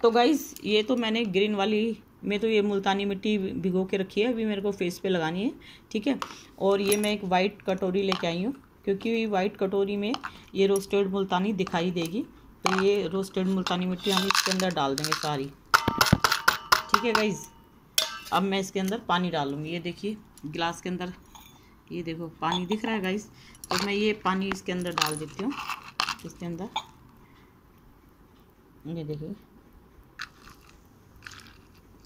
तो गाइज़ ये तो मैंने ग्रीन वाली में तो ये मुल्तानी मिट्टी भिगो के रखी है, अभी मेरे को फेस पे लगानी है, ठीक है? और ये मैं एक वाइट कटोरी लेके आई हूँ, क्योंकि वाइट कटोरी में ये रोस्टेड मुल्तानी दिखाई देगी। तो ये रोस्टेड मुल्तानी मिट्टी हम इसके अंदर डाल देंगे सारी, ठीक है गाइज़ अब मैं इसके अंदर पानी डालूँगी ये देखिए गिलास के अंदर, ये देखो, पानी दिख रहा है गाइज़ तो मैं ये पानी इसके अंदर डाल देती हूँ, इसके अंदर, ये देखिए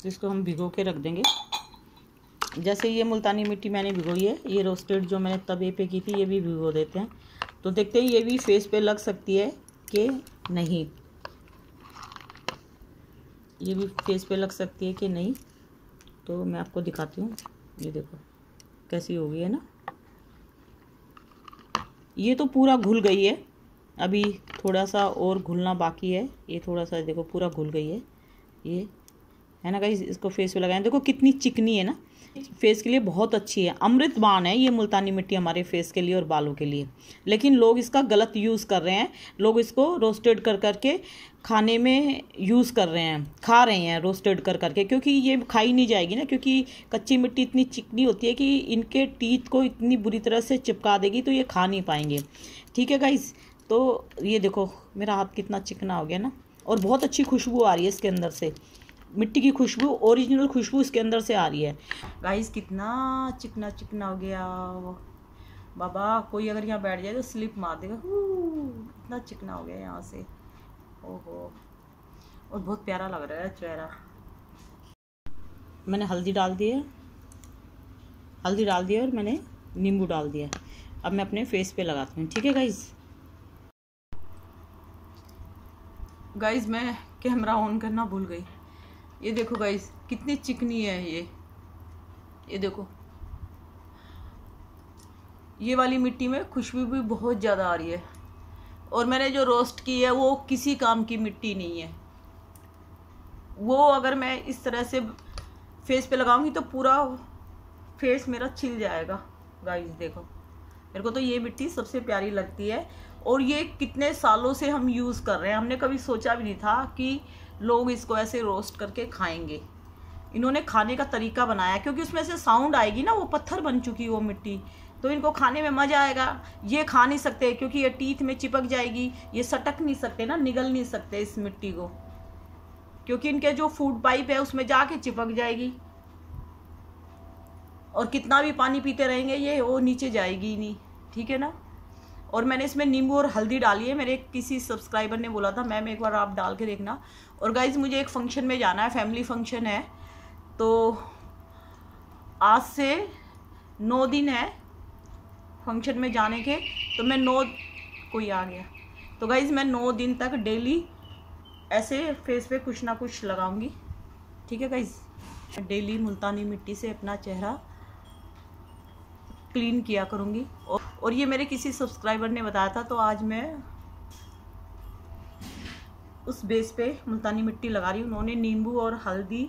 इसको हम भिगो के रख देंगे। जैसे ये मुल्तानी मिट्टी मैंने भिगोई है, ये रोस्टेड जो मैंने तवे पे की थी, ये भी भिगो देते हैं। तो देखते हैं ये भी फेस पे लग सकती है कि नहीं। ये भी फेस पे लग सकती है कि नहीं। तो मैं आपको दिखाती हूँ। ये देखो, कैसी हो गई है ना। ये तो पूरा घुल गई है। अभी थोड़ा सा और घुलना बाकी है। ये थोड़ा सा देखो, पूरा घुल गई है। ये है ना गाइस इसको फेस पे लगाएँ। देखो कितनी चिकनी है ना। फेस के लिए बहुत अच्छी है। अमृत बाण है, ये मुल्तानी मिट्टी हमारे फेस के लिए और बालों के लिए। लेकिन लोग इसका गलत यूज़ कर रहे हैं। लोग इसको रोस्टेड कर करके खाने में यूज़ कर रहे हैं। खा रहे हैं रोस्टेड कर करके। क्योंकि ये खाई नहीं जाएगी ना, क्योंकि कच्ची मिट्टी इतनी चिकनी होती है कि इनके टीथ को इतनी बुरी तरह से चिपका देगी तो ये खा नहीं पाएँगे। ठीक है गाइस तो ये देखो, मेरा हाथ कितना चिकना हो गया ना। और बहुत अच्छी खुशबू आ रही है इसके अंदर से। मिट्टी की खुशबू ओरिजिनल खुशबू इसके अंदर से आ रही है। गाइस कितना चिकना चिकना हो गया। बाबा कोई अगर यहाँ बैठ जाए तो स्लिप मार देगा। इतना चिकना हो गया यहाँ से। ओहो। और बहुत प्यारा लग रहा है चेहरा। मैंने हल्दी डाल दी है। हल्दी डाल दी है और मैंने नींबू डाल दिया अब मैं अपने फेस पे लगाती हूँ ठीक है गाइज़ गाइज़ मैं कैमरा ऑन करना भूल गई। ये देखो गाइस कितनी चिकनी है ये। ये देखो। ये वाली मिट्टी में खुशबू भी बहुत ज़्यादा आ रही है। और मैंने जो रोस्ट की है, वो किसी काम की मिट्टी नहीं है। वो अगर मैं इस तरह से फेस पे लगाऊँगी तो पूरा फेस मेरा छिल जाएगा। गाइस देखो। मेरे को तो ये मिट्टी सबसे प्यारी लगती है। और ये कितने सालों से हम यूज़ कर रहे हैं। हमने कभी सोचा भी नहीं था कि लोग इसको ऐसे रोस्ट करके खाएँगे। इन्होंने खाने का तरीका बनाया, क्योंकि उसमें से साउंड आएगी ना, वो पत्थर बन चुकी वो मिट्टी। तो इनको खाने में मज़ा आएगा। ये खा नहीं सकते, क्योंकि ये टीथ में चिपक जाएगी। ये सटक नहीं सकते ना, निगल नहीं सकते इस मिट्टी को। क्योंकि इनके जो फ़ूड पाइप है, उसमें जाके चिपक जाएगी। और कितना भी पानी पीते रहेंगे, ये वो नीचे जाएगी नहीं। ठीक है ना? और मैंने इसमें नींबू और हल्दी डाली है। मेरे किसी सब्सक्राइबर ने बोला था, मैम, एक बार आप डाल के देखना। और गाइज़ मुझे एक फ़ंक्शन में जाना है फैमिली फ़ंक्शन है। तो आज से नौ दिन है फ़ंक्शन में जाने के तो मैं नौ, कोई आ गया। तो गाइज़ मैं नौ दिन तक डेली ऐसे फेस पे कुछ ना कुछ लगाऊँगी। ठीक है गाइज़ डेली मुल्तानी मिट्टी से अपना चेहरा क्लीन किया करूँगी। और, ये मेरे किसी सब्सक्राइबर ने बताया था तो आज मैं उस बेस पे मुल्तानी मिट्टी लगा रही हूँ। उन्होंने नींबू और हल्दी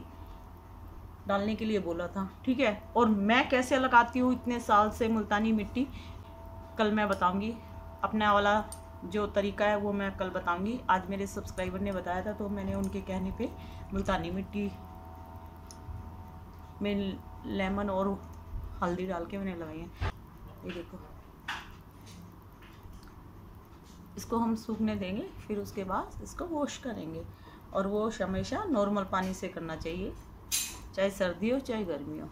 डालने के लिए बोला था ठीक है? और मैं कैसे लगाती हूँ इतने साल से मुल्तानी मिट्टी कल मैं बताऊँगी। अपना वाला जो तरीका है वो मैं कल बताऊँगी। आज मेरे सब्सक्राइबर ने बताया था तो मैंने उनके कहने पे मुल्तानी मिट्टी में लेमन और हल्दी डाल के मैंने लगाई है। ये देखो। इसको हम सूखने देंगे, फिर उसके बाद इसको वॉश करेंगे। और वॉश हमेशा नॉर्मल पानी से करना चाहिए, चाहे सर्दी हो, चाहे गर्मी हो।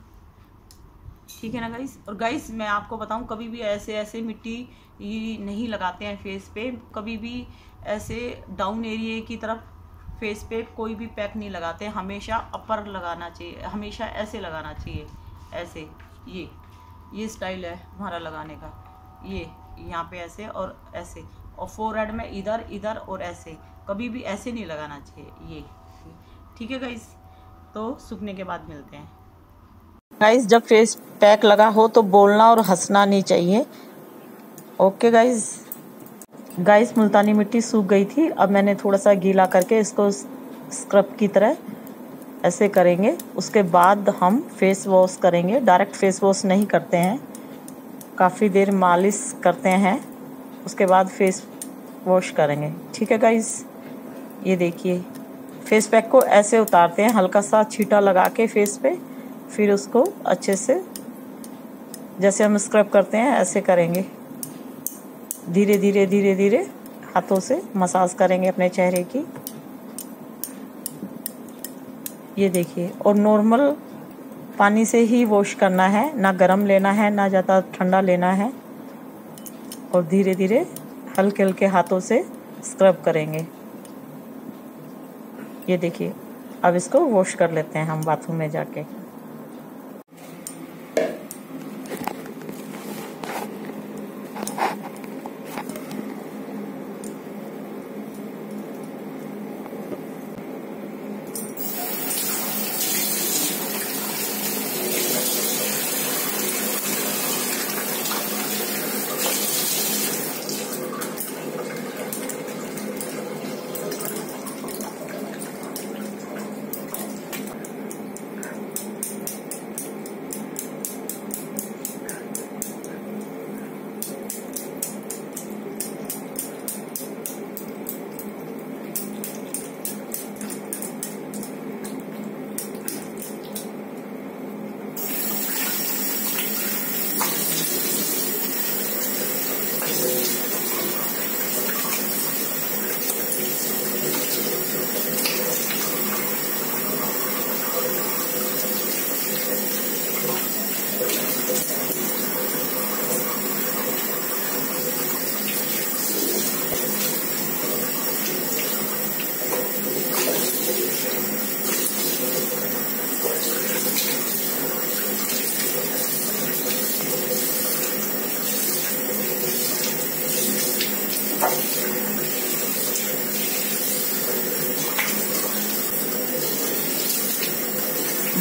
ठीक है ना गाइस और गाइस मैं आपको बताऊँ, कभी भी ऐसे ऐसे मिट्टी नहीं लगाते हैं फेस पे। कभी भी ऐसे डाउन एरिए की तरफ़ फेस पे कोई भी पैक नहीं लगाते। हमेशा अपर लगाना चाहिए, हमेशा ऐसे लगाना चाहिए, ऐसे। ये ये स्टाइल है हमारा लगाने का। ये, यहाँ पे ऐसे और ऐसे। और फोर हेड में इधर इधर और ऐसे। कभी भी ऐसे नहीं लगाना चाहिए, ये। ठीक है गाइस तो सूखने के बाद मिलते हैं। गाइस जब फेस पैक लगा हो तो बोलना और हंसना नहीं चाहिए। ओके गाइस गाइस मुल्तानी मिट्टी सूख गई थी। अब मैंने थोड़ा सा गीला करके इसको स्क्रब की तरह ऐसे करेंगे, उसके बाद हम फेस वॉश करेंगे। डायरेक्ट फेस वॉश नहीं करते हैं। काफ़ी देर मालिश करते हैं। उसके बाद फेस वॉश करेंगे। ठीक है गाइस ये देखिए। फेस पैक को ऐसे उतारते हैं, हल्का सा छीटा लगा के फेस पे, फिर उसको अच्छे से, जैसे हम स्क्रब करते हैं, ऐसे करेंगे। धीरे धीरे धीरे धीरे हाथों से मसाज करेंगे अपने चेहरे की। ये देखिए, और नॉर्मल पानी से ही वॉश करना है, ना गर्म लेना है, ना ज़्यादा ठंडा लेना है, और धीरे धीरे हल्के हल्के हाथों से स्क्रब करेंगे। ये देखिए, अब इसको वॉश कर लेते हैं हम बाथरूम में जाके।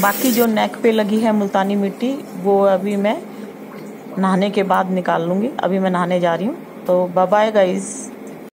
बाकी जो नेक पे लगी है मुल्तानी मिट्टी, वो अभी मैं नहाने के बाद निकाल लूँगी। अभी मैं नहाने जा रही हूँ। तो बाय गाइज़